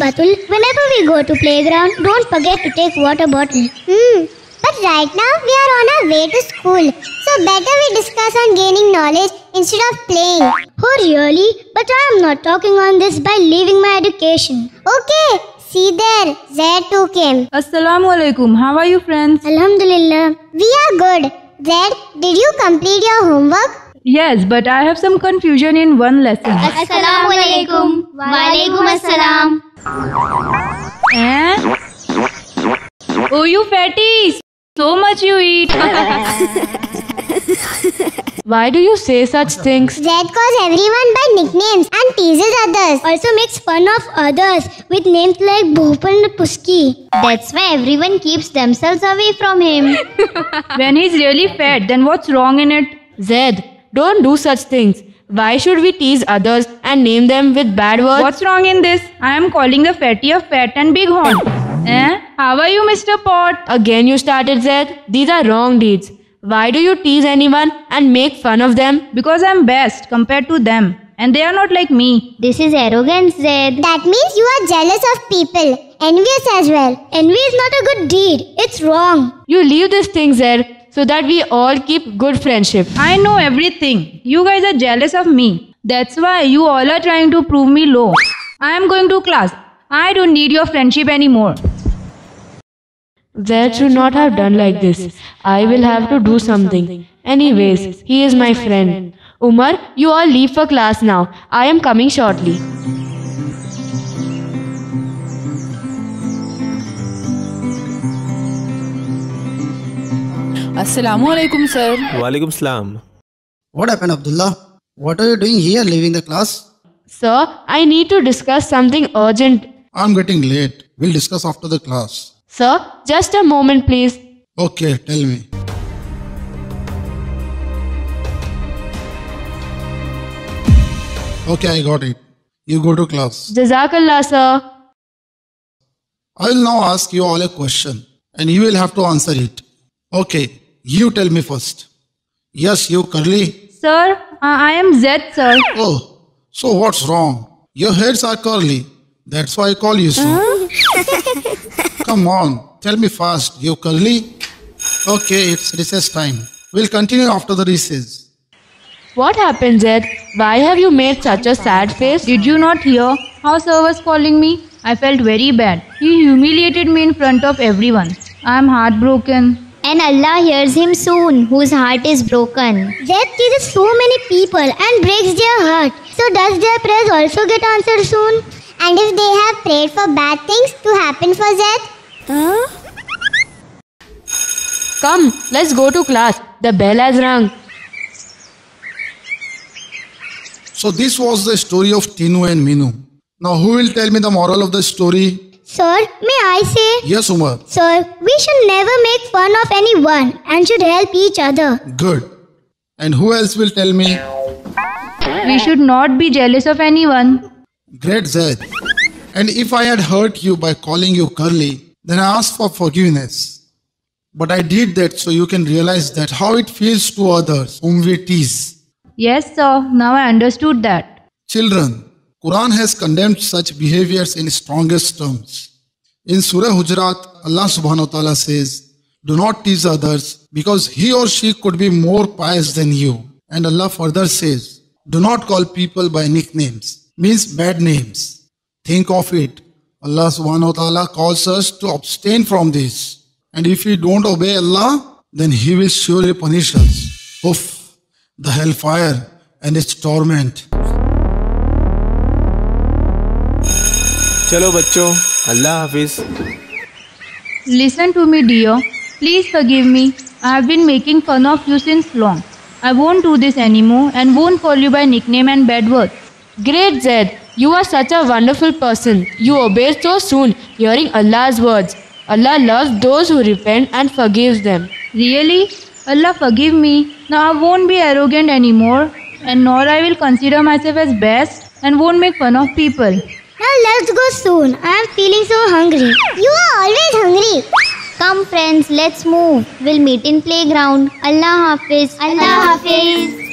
Batul, whenever we go to playground, don't forget to take water bottle. Hmm. But right now we are on our way to school. So better we discuss on gaining knowledge instead of playing. Oh really? But I am not talking on this by leaving my education. Okay. See there. Zaid too came. Assalamu alaikum. How are you friends? Alhamdulillah. We are good. Zaid, did you complete your homework? Yes, but I have some confusion in one lesson. Assalamu alaikum. Walaikum assalam. Eh? Oh, you fatties! So much you eat. Why do you say such things? Zaid calls everyone by nicknames and teases others. Also makes fun of others with names like Bhopal and Puski. That's why everyone keeps themselves away from him. when he's really fat, then what's wrong in it? Zaid, don't do such things. Why should we tease others and name them with bad words? What's wrong in this? I am calling the fatty a fat and big bighorn. eh? How are you, Mr. Pot? Again you started, Zaid. These are wrong deeds. Why do you tease anyone and make fun of them? Because I'm best compared to them. And they are not like me. This is arrogance, Zaid. That means you are jealous of people. Envious as well. Envy is not a good deed. It's wrong. You leave these things there so that we all keep good friendship. I know everything. You guys are jealous of me. That's why you all are trying to prove me low. I am going to class. I don't need your friendship anymore. Zaid should not have done like this. I will have to do something. Anyways, he is my friend. Umar, you all leave for class now. I am coming shortly. Assalamu alaikum, sir. Walaikum salam. What happened, Abdullah? What are you doing here leaving the class? Sir, I need to discuss something urgent. I'm getting late. We'll discuss after the class. Sir, just a moment, please. Okay, tell me. Okay, I got it. You go to class. Jazakallah, sir. I will now ask you all a question and you will have to answer it. Okay, you tell me first. Yes, you, Curly. Sir, I I am Zaid, sir. Oh, so what's wrong? Your heads are curly. That's why I call you so. Come on, tell me fast. You curly? Okay, it's recess time. We'll continue after the recess. What happened, Zaid? Why have you made such a sad face? Did you not hear how sir was calling me? I felt very bad. He humiliated me in front of everyone. I am heartbroken. And Allah hears him soon, whose heart is broken. Zaid kills so many people and breaks their heart. So does their prayers also get answered soon? And if they have prayed for bad things to happen for Zaid? Huh? Come, let's go to class. The bell has rung. So this was the story of Tinu and Minu. Now who will tell me the moral of the story? Sir, may I say? Yes, Umar. Sir, we should never make fun of anyone and should help each other. Good. And who else will tell me? We should not be jealous of anyone. Great Zaid. And if I had hurt you by calling you curly, then I ask for forgiveness. But I did that so you can realize that how it feels to others whom we tease. Yes, sir. Now I understood that. Children, Quran has condemned such behaviors in strongest terms. In Surah Hujurat, Allah subhanahu wa ta'ala says, Do not tease others because he or she could be more pious than you. And Allah further says, Do not call people by nicknames, means bad names. Think of it. Allah subhanahu wa ta'ala calls us to abstain from this. And if we don't obey Allah, then He will surely punish us. Oof, the hellfire and its torment. चलो बच्चों अल्लाह हाफिज। Listen to me dear please forgive me I have been making fun of you since long I won't do this anymore and won't call you by nickname and bad word great Z you are such a wonderful person you Uber so soon hearing अल्लाहज words Allah loves those who repent and forgives them really Allah forgive me now I won't be arrogant anymore and nor I will consider myself as best and won't make fun of people Let's go soon. I am feeling so hungry. You are always hungry. Come friends, let's move. We'll meet in playground. Allah Hafiz. Allah Hafiz.